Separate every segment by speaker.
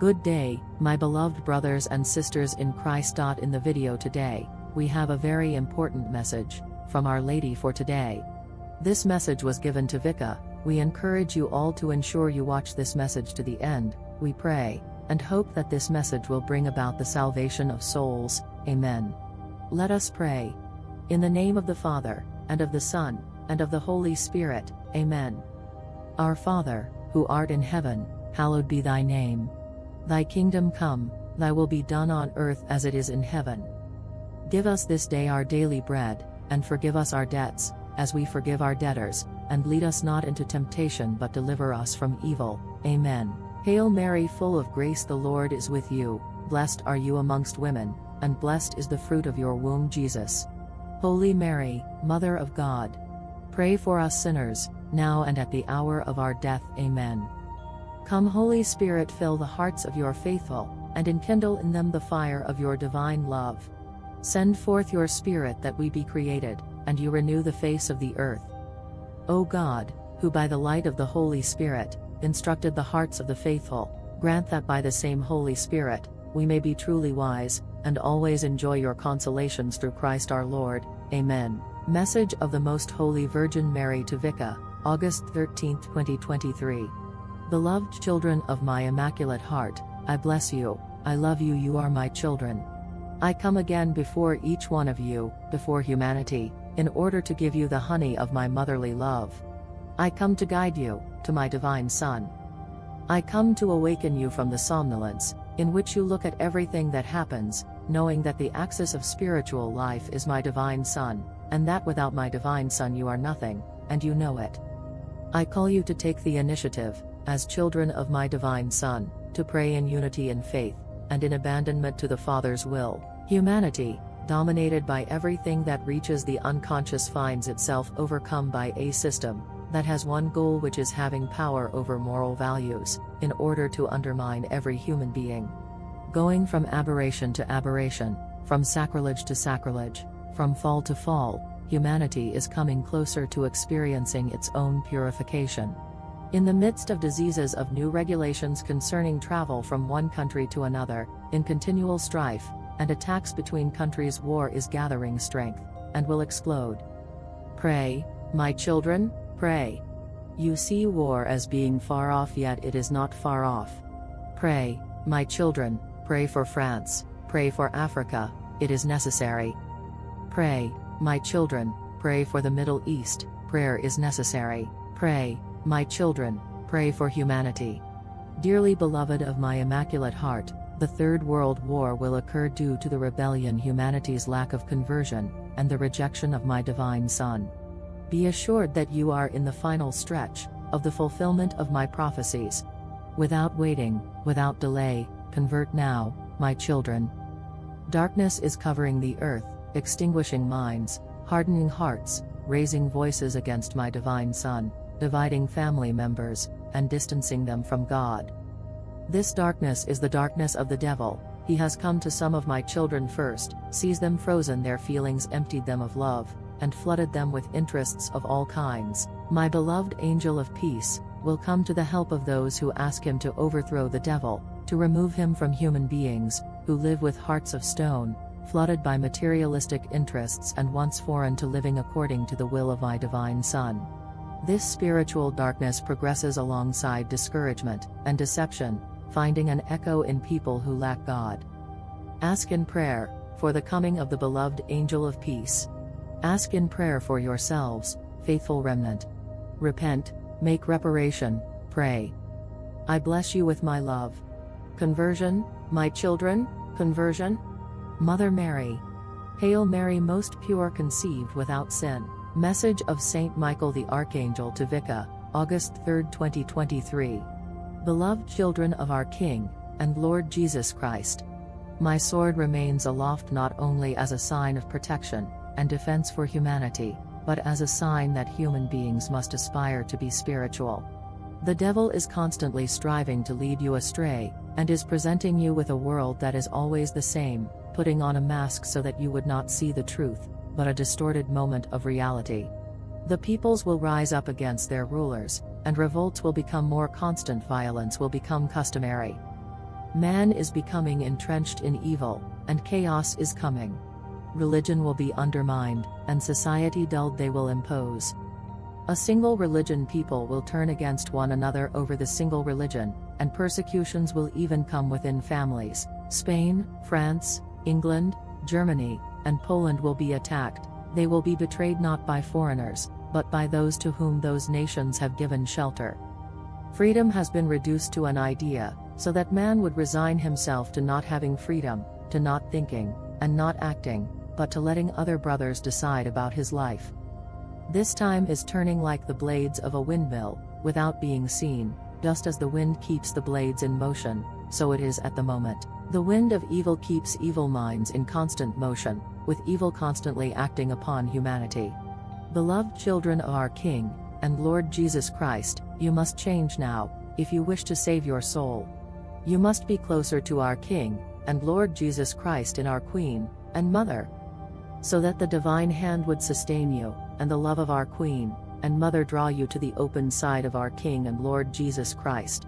Speaker 1: Good day, my beloved brothers and sisters in Christ. In the video today, we have a very important message from Our Lady for today. This message was given to Vicka. We encourage you all to ensure you watch this message to the end. We pray and hope that this message will bring about the salvation of souls. Amen. Let us pray. In the name of the Father, and of the Son, and of the Holy Spirit. Amen. Our Father, who art in heaven, hallowed be thy name. Thy kingdom come, thy will be done on earth as it is in heaven. Give us this day our daily bread, and forgive us our debts, as we forgive our debtors, and lead us not into temptation but deliver us from evil. Amen. Hail Mary, full of grace, the Lord is with you, blessed are you amongst women, and blessed is the fruit of your womb, Jesus. Holy Mary, Mother of God, pray for us sinners, now and at the hour of our death. Amen. Come, Holy Spirit, fill the hearts of your faithful, and enkindle in them the fire of your divine love. Send forth your Spirit that we be created, and you renew the face of the earth. O God, who by the light of the Holy Spirit, instructed the hearts of the faithful, grant that by the same Holy Spirit, we may be truly wise, and always enjoy your consolations through Christ our Lord. Amen. Message of the Most Holy Virgin Mary to Vicka, August 13, 2023. Beloved children of my Immaculate Heart, I bless you, I love you, you are my children. I come again before each one of you, before humanity, in order to give you the honey of my motherly love. I come to guide you, to my divine Son. I come to awaken you from the somnolence, in which you look at everything that happens, knowing that the axis of spiritual life is my divine Son, and that without my divine Son you are nothing, and you know it. I call you to take the initiative, as children of my divine Son, to pray in unity and faith, and in abandonment to the Father's will. Humanity, dominated by everything that reaches the unconscious finds itself overcome by a system, that has one goal which is having power over moral values, in order to undermine every human being. Going from aberration to aberration, from sacrilege to sacrilege, from fall to fall, humanity is coming closer to experiencing its own purification. In the midst of diseases of new regulations concerning travel from one country to another, in continual strife, and attacks between countries war is gathering strength, and will explode. Pray, my children, Pray. You see war as being far off yet it is not far off. Pray, my children, pray for France, pray for Africa, it is necessary. Pray, my children, pray for the Middle East, prayer is necessary. Pray, my children, pray for humanity. Dearly beloved of my Immaculate Heart, the Third World War will occur due to the rebellion humanity's lack of conversion, and the rejection of my Divine Son. Be assured that you are in the final stretch of the fulfillment of my prophecies. Without waiting, without delay, convert now, my children. Darkness is covering the earth, extinguishing minds, hardening hearts, raising voices against my divine Son, dividing family members, and distancing them from God. This darkness is the darkness of the devil. He has come to some of my children first, sees them frozen, their feelings emptied them of love, and flooded them with interests of all kinds. My beloved angel of peace will come to the help of those who ask him to overthrow the devil, to remove him from human beings, who live with hearts of stone, flooded by materialistic interests and once foreign to living according to the will of my divine Son. This spiritual darkness progresses alongside discouragement and deception, finding an echo in people who lack God. Ask in prayer for the coming of the beloved angel of peace. Ask in prayer for yourselves, faithful remnant. Repent, make reparation, pray. I bless you with my love. Conversion, my children, conversion. Mother Mary. Hail Mary, most pure conceived without sin. Message of Saint Michael the Archangel to Vicka, August 3, 2023. Beloved children of our King and Lord Jesus Christ. My sword remains aloft not only as a sign of protection, and defense for humanity, but as a sign that human beings must aspire to be spiritual. The devil is constantly striving to lead you astray, and is presenting you with a world that is always the same, putting on a mask so that you would not see the truth, but a distorted moment of reality. The peoples will rise up against their rulers, and revolts will become more constant, violence will become customary. Man is becoming entrenched in evil, and chaos is coming. Religion will be undermined, and society dulled they will impose. A single religion people will turn against one another over the single religion, and persecutions will even come within families. Spain, France, England, Germany, and Poland will be attacked, they will be betrayed not by foreigners, but by those to whom those nations have given shelter. Freedom has been reduced to an idea, so that man would resign himself to not having freedom, to not thinking, and not acting, but to letting other brothers decide about his life. This time is turning like the blades of a windmill, without being seen, just as the wind keeps the blades in motion, so it is at the moment. The wind of evil keeps evil minds in constant motion, with evil constantly acting upon humanity. Beloved children of our King, and Lord Jesus Christ, you must change now, if you wish to save your soul. You must be closer to our King, and Lord Jesus Christ in our Queen, and Mother. So that the divine hand would sustain you, and the love of our Queen, and Mother draw you to the open side of our King and Lord Jesus Christ.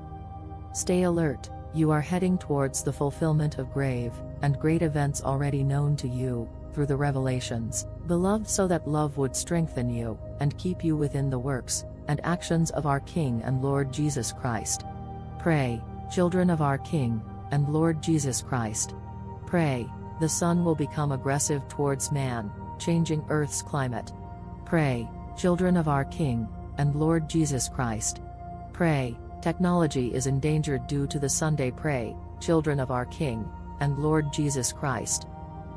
Speaker 1: Stay alert, you are heading towards the fulfillment of grave, and great events already known to you, through the revelations, beloved so that love would strengthen you, and keep you within the works, and actions of our King and Lord Jesus Christ. Pray, children of our King, and Lord Jesus Christ. Pray, the sun will become aggressive towards man, changing Earth's climate. Pray, children of our King, and Lord Jesus Christ. Pray, technology is endangered due to the Sunday pray, children of our King, and Lord Jesus Christ.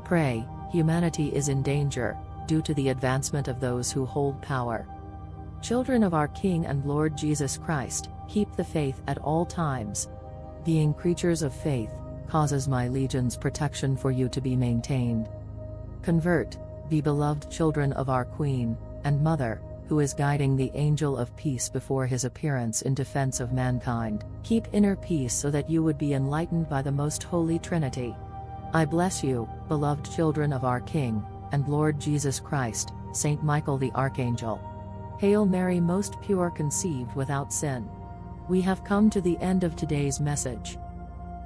Speaker 1: Pray, humanity is in danger, due to the advancement of those who hold power. Children of our King and Lord Jesus Christ, keep the faith at all times, being creatures of faith, causes my legion's protection for you to be maintained. Convert, be beloved children of our Queen, and Mother, who is guiding the angel of peace before his appearance in defense of mankind. Keep inner peace so that you would be enlightened by the most holy Trinity. I bless you, beloved children of our King, and Lord Jesus Christ, Saint Michael the Archangel. Hail Mary most pure conceived without sin. We have come to the end of today's message.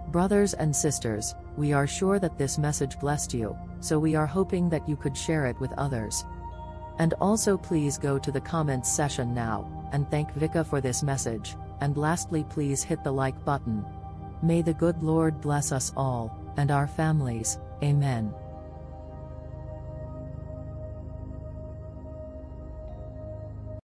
Speaker 1: Brothers and sisters, we are sure that this message blessed you, so we are hoping that you could share it with others. And also please go to the comments session now, and thank Vicka for this message, and lastly please hit the like button. May the good Lord bless us all, and our families, Amen.